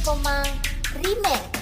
Komang Remake